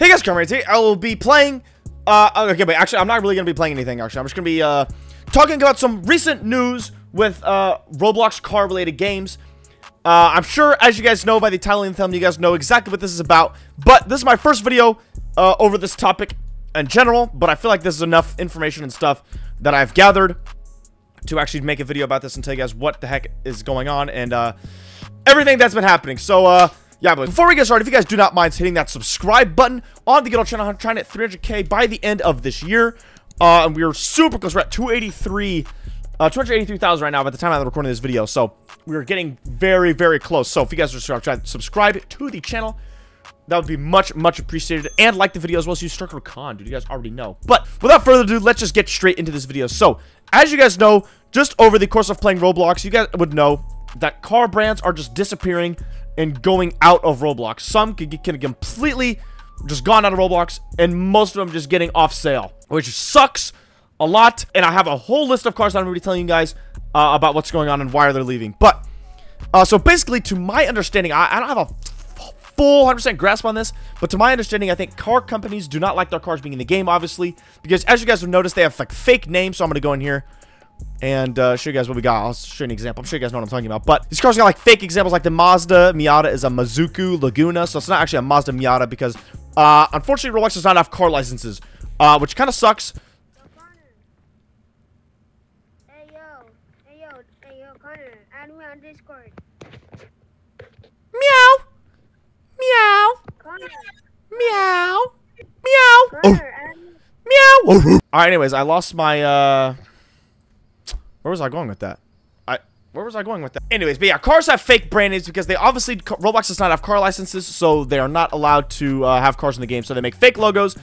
Hey guys, Comrades here. I will be playing, uh, okay, but actually, I'm not really to be playing anything, actually. I'm just to be, uh, talking about some recent news with, uh, Roblox car-related games. Uh, I'm sure, as you guys know by the title and thumbnail, you guys know exactly what this is about, but this is my first video, uh, over this topic in general, but I feel like this is enough information and stuff that I've gathered to actually make a video about this and tell you guys what the heck is going on and, uh, everything that's been happening. So, uh, yeah, but before we get started, if you guys do not mind hitting that subscribe button on the good channel, I'm trying to hit 300k by the end of this year. Uh, and we're super close. We're at 283, uh, 283,000 right now by the time I'm recording this video. So we're getting very, very close. So if you guys are to subscribe to the channel, that would be much, much appreciated. And like the video as well as use Star Code Conn, dude. You guys already know. But without further ado, let's just get straight into this video. So, as you guys know, just over the course of playing Roblox, you guys would know that car brands are just disappearing and going out of Roblox. Some can, can completely just gone out of Roblox, and most of them just getting off sale, which sucks a lot. And I have a whole list of cars that I'm going to be telling you guys uh, about what's going on and why they're leaving. But, uh, so basically, to my understanding, I, I don't have a full 100% grasp on this, but to my understanding, I think car companies do not like their cars being in the game, obviously, because as you guys have noticed, they have like fake names, so I'm going to go in here and uh, show you guys what we got. I'll show you an example. I'm sure you guys know what I'm talking about. But these cars got like fake examples, like the Mazda Miata is a Mizuki Laguna, so it's not actually a Mazda Miata because, uh, unfortunately, Roblox does not have car licenses, uh, which kind of sucks. Hey yo, hey yo, hey yo, Connor, add me on Discord. Meow, meow, Connor, meow, meow, oh, Connor, me. meow. All right, anyways, I lost my. uh Where was I going with that? I where was I going with that? Anyways, but yeah, cars have fake brand names because they obviously Roblox does not have car licenses, so they are not allowed to uh, have cars in the game. So they make fake logos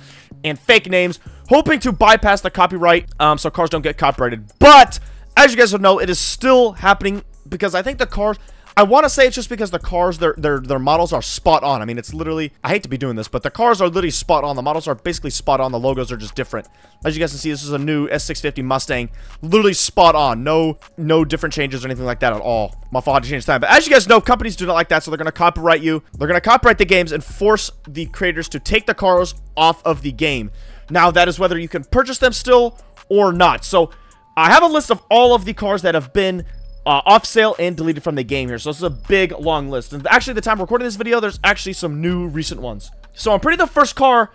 and fake names, hoping to bypass the copyright, um, so cars don't get copyrighted. But as you guys will know, it is still happening because I think the cars. I want to say it's just because the cars, their their their models are spot on. I mean, it's literally. I hate to be doing this, but the cars are literally spot on. The models are basically spot on. The logos are just different. As you guys can see, this is a new S650 Mustang, literally spot on. No no different changes or anything like that at all. My fault to change time. But as you guys know, companies do not like that, so they're gonna copyright you. They're gonna copyright the games and force the creators to take the cars off of the game. Now that is whether you can purchase them still or not. So I have a list of all of the cars that have been uh, off sale and deleted from the game here. So this is a big, long list. And actually, the time I'm recording this video, there's actually some new recent ones. So I'm pretty the first car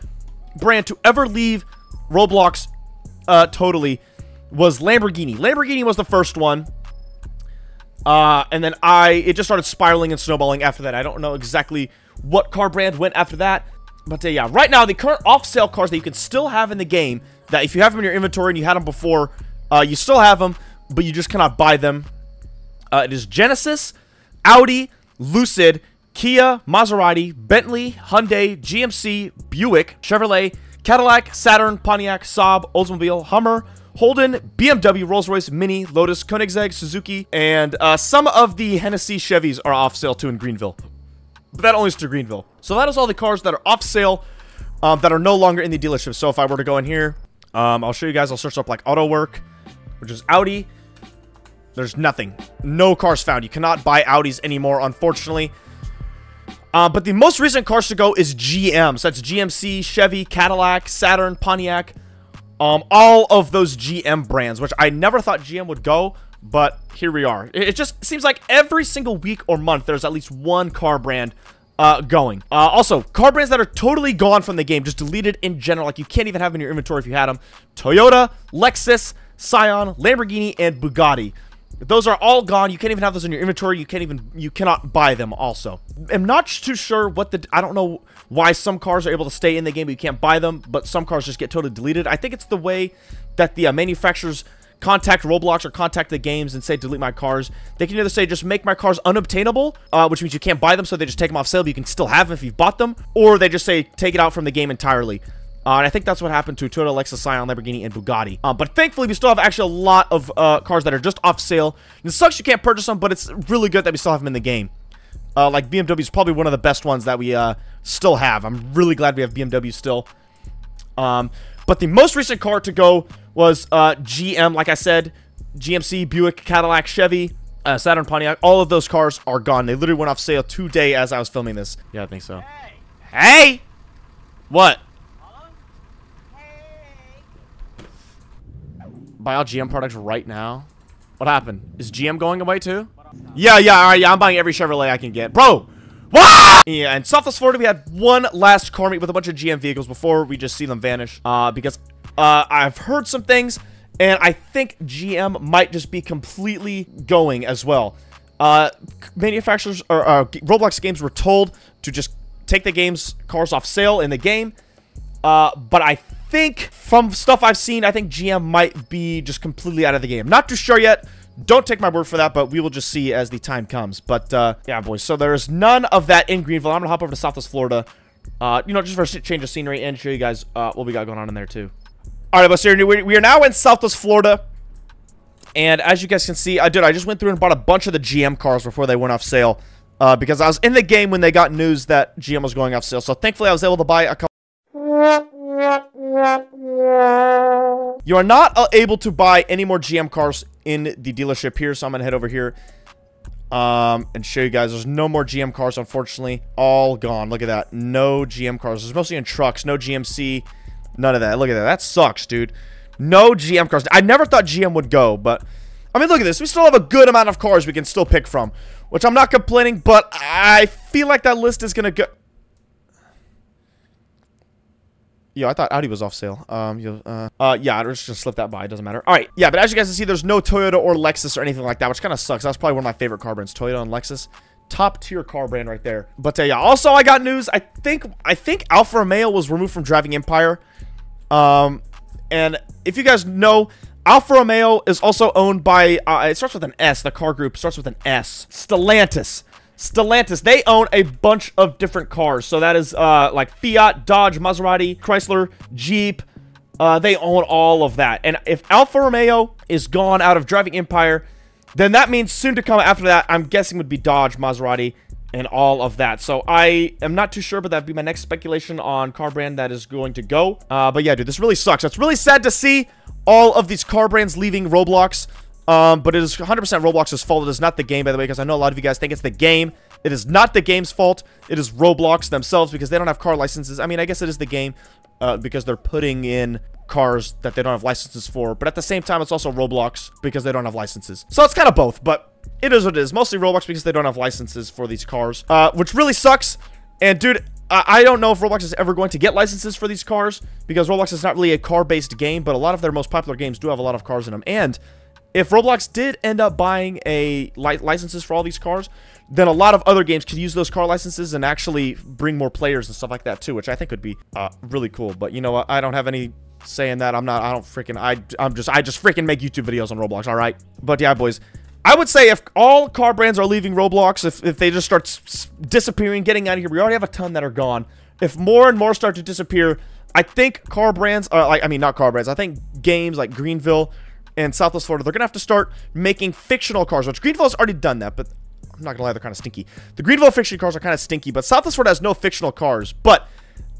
brand to ever leave Roblox uh, totally was Lamborghini. Lamborghini was the first one. Uh, and then I, it just started spiraling and snowballing after that. I don't know exactly what car brand went after that. But uh, yeah, right now, the current off-sale cars that you can still have in the game, that if you have them in your inventory and you had them before, uh, you still have them, but you just cannot buy them. Uh, it is Genesis, Audi, Lucid, Kia, Maserati, Bentley, Hyundai, GMC, Buick, Chevrolet, Cadillac, Saturn, Pontiac, Saab, Oldsmobile, Hummer, Holden, BMW, Rolls-Royce, Mini, Lotus, Koenigsegg, Suzuki, and uh, some of the Hennessy Chevys are off sale too in Greenville. But that only is to Greenville. So that is all the cars that are off sale um, that are no longer in the dealership. So if I were to go in here, um, I'll show you guys. I'll search up like Auto Work, which is Audi. There's nothing. No cars found. You cannot buy Audis anymore, unfortunately. Uh, but the most recent cars to go is GM. So that's GMC, Chevy, Cadillac, Saturn, Pontiac. Um, all of those GM brands, which I never thought GM would go, but here we are. It, just seems like every single week or month, there's at least one car brand uh, going. Uh, also, car brands that are totally gone from the game, just deleted in general, like you can't even have them in your inventory if you had them. Toyota, Lexus, Scion, Lamborghini, and Bugatti. Those are all gone. You can't even have those in your inventory. You can't even, you cannot buy them also. I'm not too sure what the, I don't know why some cars are able to stay in the game, but you can't buy them, but some cars just get totally deleted. I think it's the way that the uh, manufacturers contact Roblox or contact the games and say delete my cars. They can either say just make my cars unobtainable, uh, which means you can't buy them, so they just take them off sale, but you can still have them if you've bought them, or they just say take it out from the game entirely. Uh, and I think that's what happened to Toyota, Lexus, Scion, Lamborghini, and Bugatti. Uh, but thankfully, we still have actually a lot of uh, cars that are just off sale. And it sucks you can't purchase them, but it's really good that we still have them in the game. Uh, like BMW is probably one of the best ones that we uh, still have. I'm really glad we have BMW still. Um, but the most recent car to go was uh, GM, like I said, GMC, Buick, Cadillac, Chevy, uh, Saturn, Pontiac. All of those cars are gone. They literally went off sale today as I was filming this. Yeah, I think so. Hey! What? Buy all GM products right now? What happened? Is GM going away too? Yeah, yeah, alright, yeah, I'm buying every Chevrolet I can get. Bro! What? Yeah, in Southwest Florida, we had one last car meet with a bunch of GM vehicles before we just see them vanish. Uh, because, uh, I've heard some things, and I think GM might just be completely going as well. Uh, manufacturers, or, uh, Roblox games were told to just take the game's cars off sale in the game. Uh, but I think from stuff I've seen, I think GM might be just completely out of the game. Not too sure yet. Don't take my word for that, but we will just see as the time comes. But, uh, yeah, boys. So there's none of that in Greenville. I'm going to hop over to Southwest Florida, uh, you know, just for a change of scenery and show you guys uh, what we got going on in there, too. All right, boys. So we are now in Southwest Florida. And as you guys can see, I did. I just went through and bought a bunch of the GM cars before they went off sale. Uh, because I was in the game when they got news that GM was going off sale. So thankfully, I was able to buy a couple. You are not uh, able to buy any more GM cars in the dealership here, so I'm going to head over here um, and show you guys. There's no more GM cars, unfortunately. All gone. Look at that. No GM cars. There's mostly in trucks. No GMC. None of that. Look at that. That sucks, dude. No GM cars. I never thought GM would go, but... I mean, look at this. We still have a good amount of cars we can still pick from. Which I'm not complaining, but I feel like that list is going to go... Yo, I thought Audi was off sale. Um, yo, uh, uh, yeah, I just, just slip that by. It doesn't matter. All right, yeah, but as you guys can see, there's no Toyota or Lexus or anything like that, which kind of sucks. That's probably one of my favorite car brands, Toyota and Lexus. Top tier car brand right there. But uh, yeah, also I got news. I think I think Alfa Romeo was removed from Driving Empire. Um, and if you guys know, Alfa Romeo is also owned by. Uh, it starts with an S. The car group starts with an S. Stellantis. Stellantis, they own a bunch of different cars. So that is uh, like Fiat, Dodge, Maserati, Chrysler, Jeep. Uh, they own all of that. And if Alfa Romeo is gone out of Driving Empire, then that means soon to come after that, I'm guessing would be Dodge, Maserati, and all of that. So I am not too sure, but that'd be my next speculation on car brand that is going to go. Uh, but yeah, dude, this really sucks. It's really sad to see all of these car brands leaving Roblox. Um, but it is 100% Roblox's fault. It is not the game, by the way, because I know a lot of you guys think it's the game. It is not the game's fault. It is Roblox themselves because they don't have car licenses. I mean, I guess it is the game uh, because they're putting in cars that they don't have licenses for. But at the same time, it's also Roblox because they don't have licenses. So it's kind of both, but it is what it is. Mostly Roblox because they don't have licenses for these cars, uh, which really sucks. And dude, I don't know if Roblox is ever going to get licenses for these cars because Roblox is not really a car-based game, but a lot of their most popular games do have a lot of cars in them. And if Roblox did end up buying a li licenses for all these cars, then a lot of other games could use those car licenses and actually bring more players and stuff like that too, which I think would be uh, really cool. But you know what? I don't have any saying that. I'm not. I don't freaking. I. I'm just. I just freaking make YouTube videos on Roblox. All right. But yeah, boys. I would say if all car brands are leaving Roblox, if, if they just start disappearing, getting out of here, we already have a ton that are gone. If more and more start to disappear, I think car brands, are like, I mean, not car brands, I think games like Greenville and Southwest Florida, they're going to have to start making fictional cars, which Greenville has already done that, but I'm not going to lie, they're kind of stinky. The Greenville fictional cars are kind of stinky, but Southwest Florida has no fictional cars, but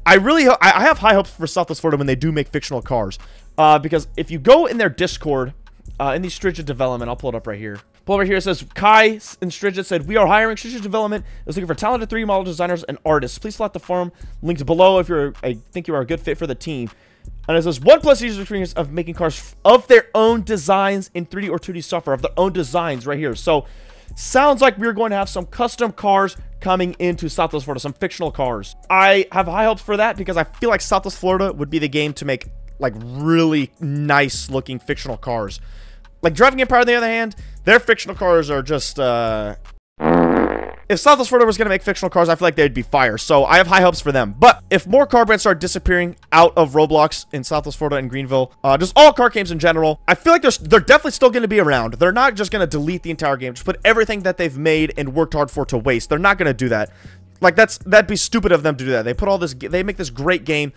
I really, I have high hopes for Southwest Florida when they do make fictional cars, uh, because if you go in their Discord, uh, in the Strigid development, I'll pull it up right here. Pull over here, it says, Kai in Strigid said, We are hiring Strigid Development is looking for talented 3D model designers and artists. Please select the form linked below if you're, I think you are a good fit for the team. And it says one plus user experience of making cars of their own designs in 3D or 2D software, of their own designs right here. So, sounds like we're going to have some custom cars coming into Southwest Florida, some fictional cars. I have high hopes for that because I feel like Southwest Florida would be the game to make like really nice looking fictional cars. Like Driving Empire, on the other hand, their fictional cars are just, uh, if Southwest Florida was going to make fictional cars, I feel like they'd be fire. So I have high hopes for them. But if more car brands start disappearing out of Roblox in Southwest Florida and Greenville, uh, just all car games in general, I feel like they're, they're definitely still going to be around. They're not just going to delete the entire game, just put everything that they've made and worked hard for to waste. They're not going to do that. Like, that's that'd be stupid of them to do that. They put all this, they make this great game,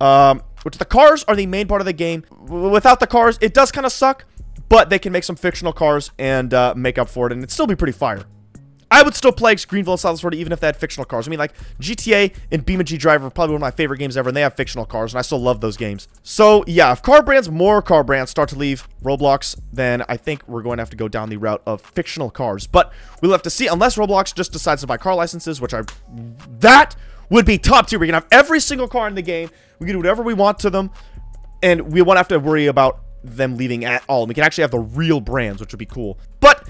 um, which the cars are the main part of the game. Without the cars, it does kind of suck, but they can make some fictional cars and uh, make up for it, and it'd still be pretty fire. I would still play Greenville and South Florida even if they had fictional cars. I mean, like, GTA and BeamNG Driver are probably one of my favorite games ever, and they have fictional cars, and I still love those games. So, yeah, if car brands, more car brands start to leave Roblox, then I think we're going to have to go down the route of fictional cars. But we'll have to see, unless Roblox just decides to buy car licenses, which I... That would be top tier. We can have every single car in the game. We can do whatever we want to them. And we won't have to worry about them leaving at all. We can actually have the real brands, which would be cool. But,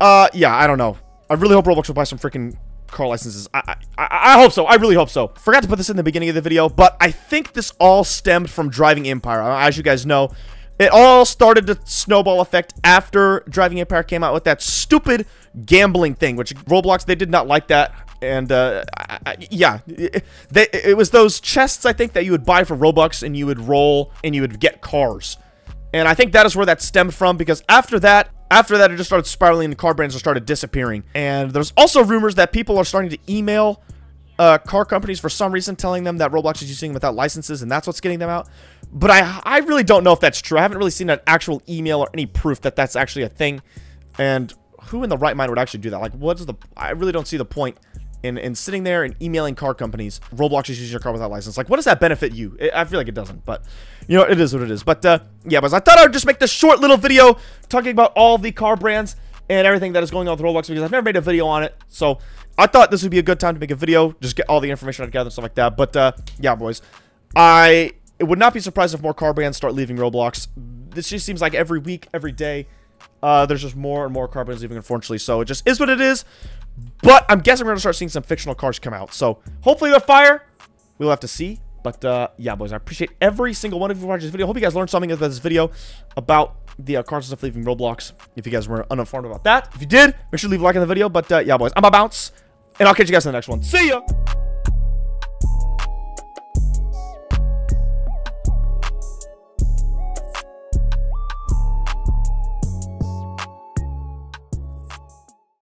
uh, yeah, I don't know. I really hope Roblox will buy some freaking car licenses. I, I, I hope so. I really hope so. Forgot to put this in the beginning of the video, but I think this all stemmed from Driving Empire. As you guys know, it all started to snowball effect after Driving Empire came out with that stupid gambling thing, which Roblox, they did not like that. And, uh, I, I, yeah, it, they, it was those chests, I think, that you would buy for Robux and you would roll and you would get cars. And I think that is where that stemmed from because after that, after that, it just started spiraling and the car brands started disappearing. And there's also rumors that people are starting to email uh, car companies for some reason telling them that Roblox is using them without licenses and that's what's getting them out. But I, I really don't know if that's true. I haven't really seen an actual email or any proof that that's actually a thing. And who in the right mind would actually do that? Like, what's the... I really don't see the point in, in sitting there and emailing car companies, Roblox is using your car without license. Like, what does that benefit you? I feel like it doesn't, but, you know, it is what it is. But, uh, yeah, but I thought I would just make this short little video talking about all the car brands and everything that is going on with Roblox because I've never made a video on it. So, I thought this would be a good time to make a video, just get all the information together and stuff like that. But, uh, yeah, boys, I it would not be surprised if more car brands start leaving Roblox. This just seems like every week, every day, uh, there's just more and more car brands leaving, unfortunately. So it just is what it is. But I'm guessing we're going to start seeing some fictional cars come out. So hopefully they're fire. We'll have to see. But uh, yeah, boys, I appreciate every single one of you watching this video. Hope you guys learned something about this video about the uh, cars and stuff leaving Roblox. If you guys were uninformed about that. If you did, make sure to leave a like on the video. But uh, yeah, boys, I'm a bounce. And I'll catch you guys in the next one. See ya!